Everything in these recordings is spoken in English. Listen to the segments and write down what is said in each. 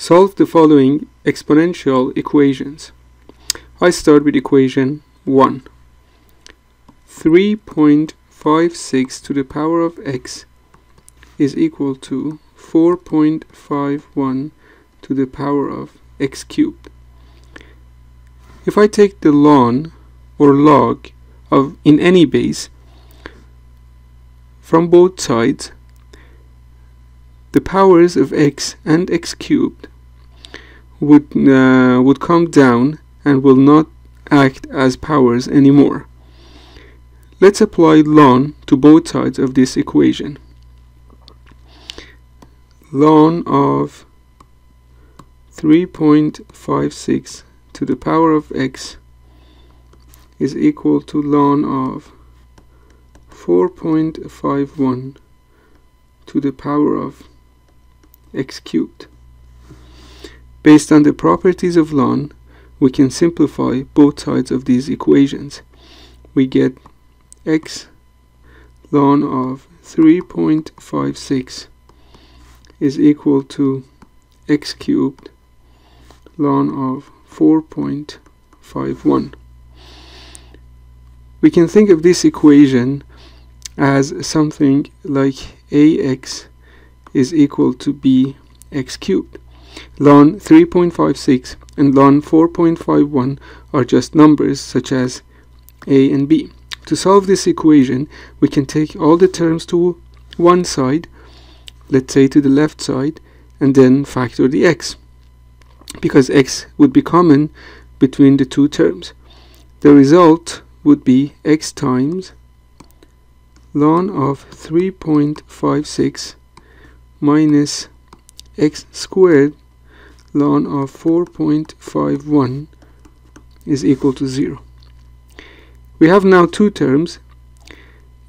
Solve the following exponential equations. I start with equation 1. 3.56 to the power of x is equal to 4.51 to the power of x cubed. If I take the ln or log of in any base from both sides, the powers of x and x cubed would uh, would come down and will not act as powers anymore. Let's apply ln to both sides of this equation. ln of 3.56 to the power of x is equal to ln of 4.51 to the power of x cubed. Based on the properties of ln, we can simplify both sides of these equations. We get x ln of 3.56 is equal to x cubed ln of 4.51. We can think of this equation as something like ax is equal to bx cubed. ln 3.56 and ln 4.51 are just numbers such as a and b. To solve this equation, we can take all the terms to one side, let's say to the left side, and then factor the x, because x would be common between the two terms. The result would be x times ln of 3.56 minus x squared ln of 4.51 is equal to 0. We have now two terms,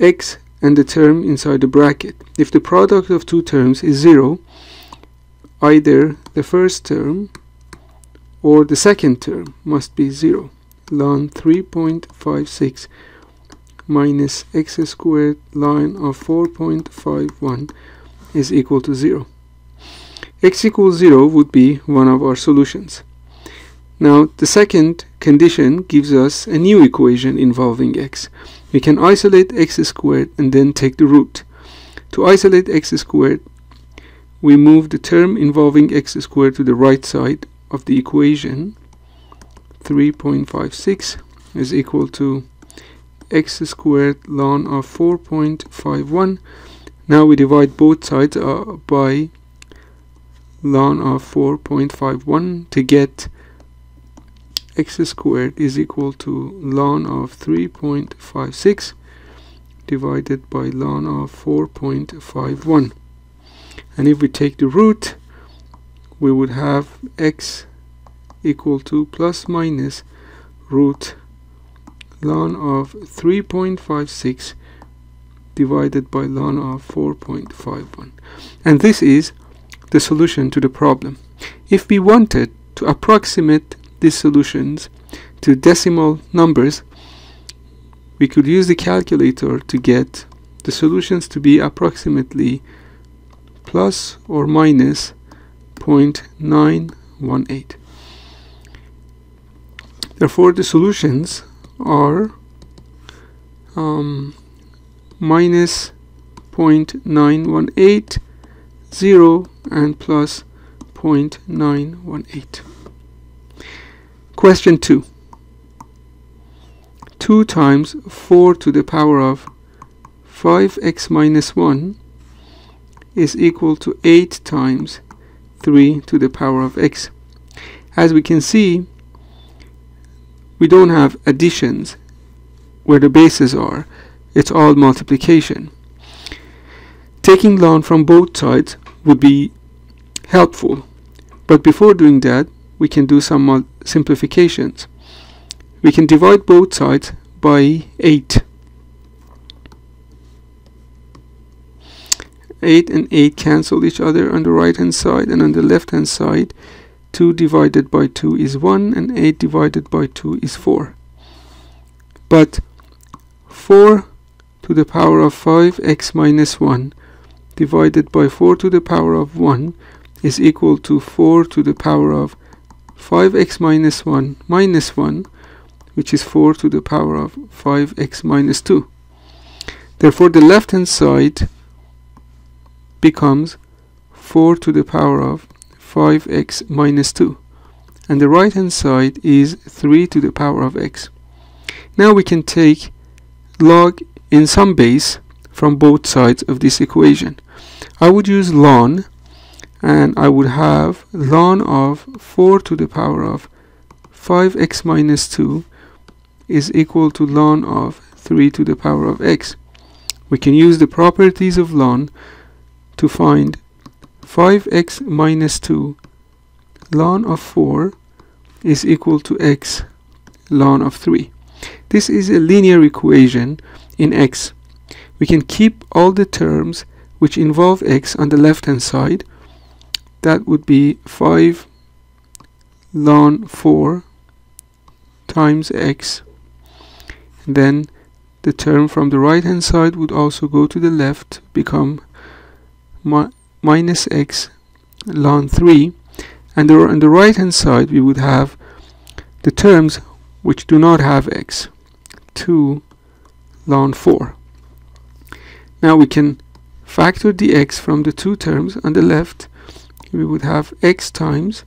x and the term inside the bracket. If the product of two terms is 0, either the first term or the second term must be 0. ln 3.56 minus x squared ln of 4.51 is equal to 0. x equals 0 would be one of our solutions. Now the second condition gives us a new equation involving x. We can isolate x squared and then take the root. To isolate x squared, we move the term involving x squared to the right side of the equation. 3.56 is equal to x squared ln of 4.51 now we divide both sides uh, by ln of 4.51 to get x squared is equal to ln of 3.56 divided by ln of 4.51 and if we take the root we would have x equal to plus minus root ln of 3.56 divided by ln of 4.51 and this is the solution to the problem. If we wanted to approximate these solutions to decimal numbers we could use the calculator to get the solutions to be approximately plus or minus 0.918. Therefore the solutions are um, minus 0.918 0 and plus 0.918 question 2 2 times 4 to the power of 5x minus 1 is equal to 8 times 3 to the power of x. As we can see we don't have additions where the bases are it's all multiplication. Taking ln from both sides would be helpful, but before doing that, we can do some simplifications. We can divide both sides by 8. 8 and 8 cancel each other on the right hand side and on the left hand side 2 divided by 2 is 1 and 8 divided by 2 is 4. But 4 to the power of 5x minus 1 divided by 4 to the power of 1 is equal to 4 to the power of 5x minus 1 minus 1 which is 4 to the power of 5x minus 2. Therefore the left hand side becomes 4 to the power of 5x minus 2 and the right hand side is 3 to the power of x. Now we can take log in some base from both sides of this equation. I would use ln and I would have ln of 4 to the power of 5x minus 2 is equal to ln of 3 to the power of x. We can use the properties of ln to find 5x minus 2 ln of 4 is equal to x ln of 3. This is a linear equation in x. We can keep all the terms which involve x on the left hand side. That would be 5 ln 4 times x And then the term from the right hand side would also go to the left become mi minus x ln 3 and on the right hand side we would have the terms which do not have x 2 ln 4 now we can factor the x from the two terms on the left we would have x times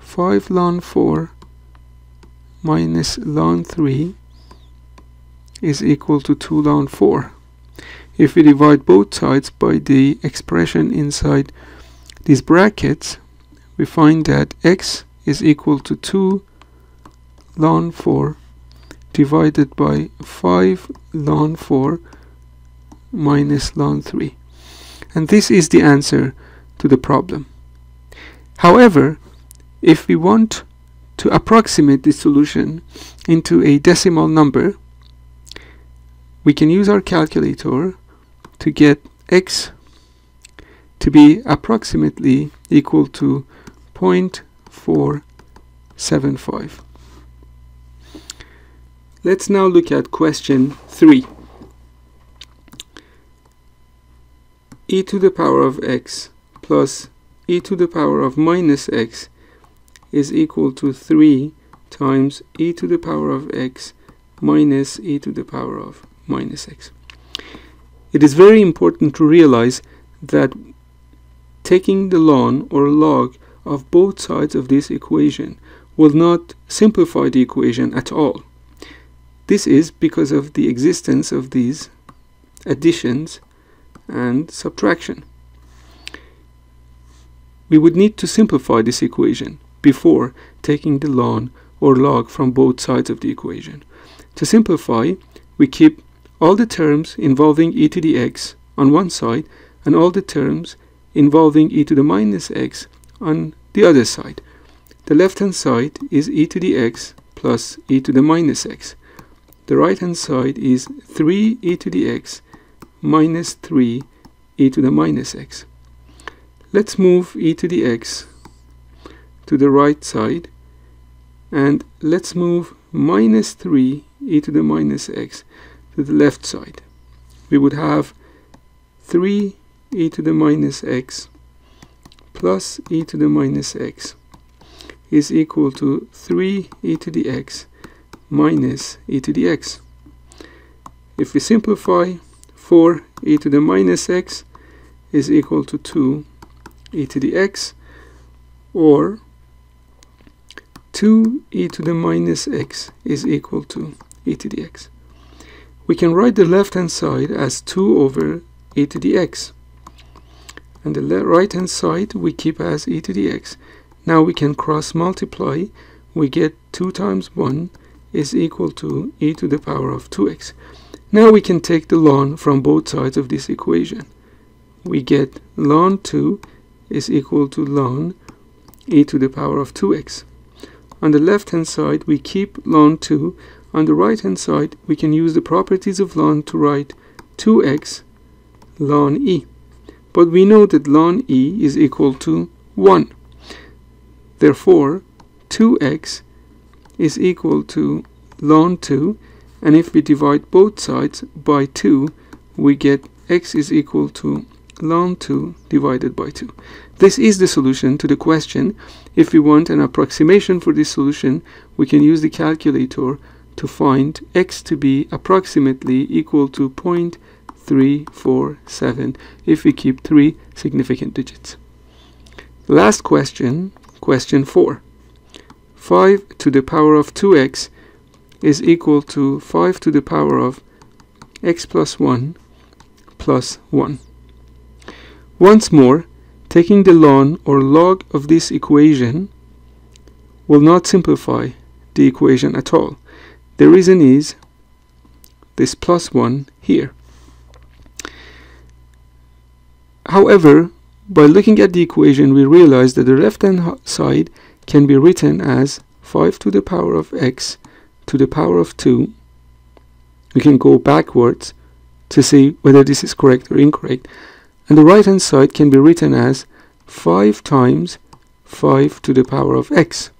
5 ln 4 minus ln 3 is equal to 2 ln 4. If we divide both sides by the expression inside these brackets, we find that x is equal to 2 ln 4 divided by 5 ln 4 minus ln 3. And this is the answer to the problem. However, if we want to approximate this solution into a decimal number, we can use our calculator to get x to be approximately equal to 0.475. Let's now look at question 3. e to the power of x plus e to the power of minus x is equal to 3 times e to the power of x minus e to the power of minus x. It is very important to realize that taking the ln or log of both sides of this equation will not simplify the equation at all. This is because of the existence of these additions and subtraction. We would need to simplify this equation before taking the ln or log from both sides of the equation. To simplify, we keep all the terms involving e to the x on one side and all the terms involving e to the minus x on the other side. The left hand side is e to the x plus e to the minus x. The right hand side is 3 e to the x minus 3 e to the minus x. Let's move e to the x to the right side and let's move minus 3 e to the minus x to the left side. We would have 3 e to the minus x plus e to the minus x is equal to 3 e to the x minus e to the x. If we simplify, 4 e to the minus x is equal to 2 e to the x or 2 e to the minus x is equal to e to the x. We can write the left hand side as 2 over e to the x and the right hand side we keep as e to the x. Now we can cross multiply we get 2 times 1 is equal to e to the power of 2x. Now we can take the ln from both sides of this equation. We get ln 2 is equal to ln e to the power of 2x. On the left hand side we keep ln 2. On the right hand side we can use the properties of ln to write 2x ln e. But we know that ln e is equal to 1. Therefore 2x is equal to ln 2 and if we divide both sides by 2 we get x is equal to ln 2 divided by 2. This is the solution to the question. If we want an approximation for this solution, we can use the calculator to find x to be approximately equal to 0.347 if we keep three significant digits. Last question, question 4. 5 to the power of 2x is equal to 5 to the power of x plus 1 plus 1. Once more, taking the ln or log of this equation will not simplify the equation at all. The reason is this plus 1 here. However, by looking at the equation, we realize that the left-hand side can be written as 5 to the power of x to the power of 2. We can go backwards to see whether this is correct or incorrect. And the right hand side can be written as 5 times 5 to the power of x.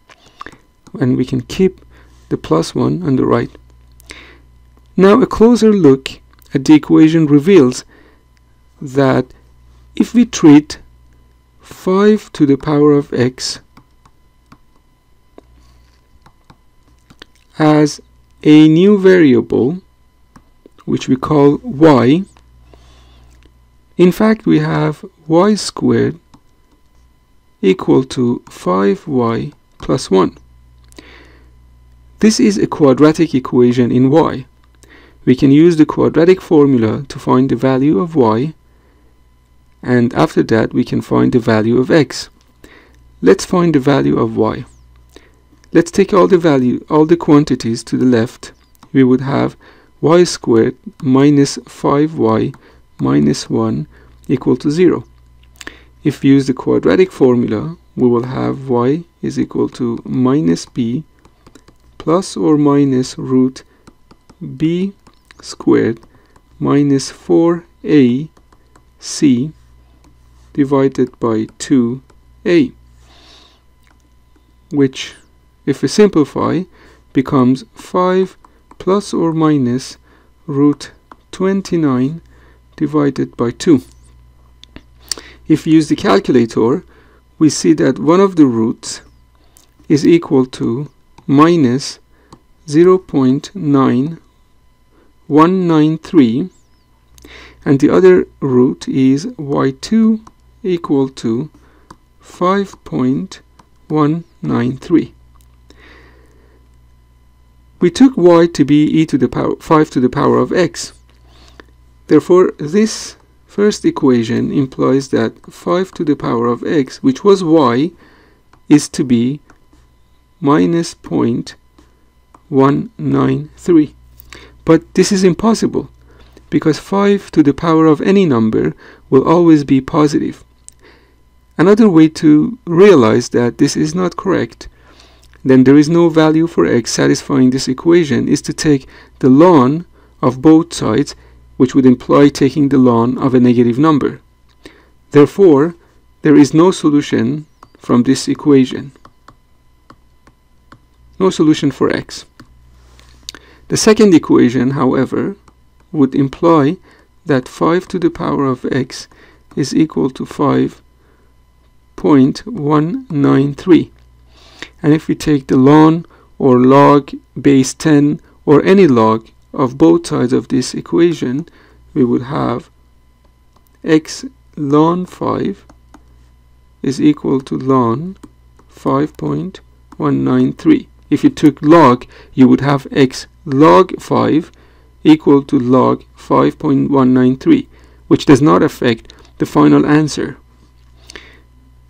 And we can keep the plus 1 on the right. Now a closer look at the equation reveals that if we treat 5 to the power of x as a new variable which we call y. In fact we have y squared equal to 5y plus 1 this is a quadratic equation in y. We can use the quadratic formula to find the value of y and after that we can find the value of x. Let's find the value of y Let's take all the value, all the quantities to the left. We would have y squared minus 5y minus 1 equal to 0. If we use the quadratic formula, we will have y is equal to minus b plus or minus root b squared minus 4ac divided by 2a, which if we simplify, becomes 5 plus or minus root 29 divided by 2. If we use the calculator, we see that one of the roots is equal to minus 0.9193 and the other root is y2 equal to 5.193. We took y to be e to the power 5 to the power of x. Therefore, this first equation implies that 5 to the power of x, which was y, is to be minus 0.193. But this is impossible because 5 to the power of any number will always be positive. Another way to realize that this is not correct then there is no value for x satisfying this equation is to take the ln of both sides which would imply taking the ln of a negative number. Therefore, there is no solution from this equation. No solution for x. The second equation, however, would imply that 5 to the power of x is equal to 5.193 and if we take the ln or log base 10 or any log of both sides of this equation we would have x ln 5 is equal to ln 5.193 if you took log you would have x log 5 equal to log 5.193 which does not affect the final answer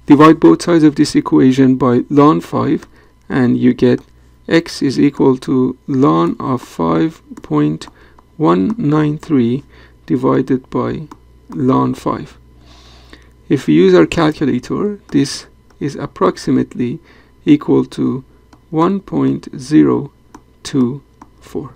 Divide both sides of this equation by ln 5 and you get x is equal to ln of 5.193 divided by ln 5. If we use our calculator, this is approximately equal to 1.024.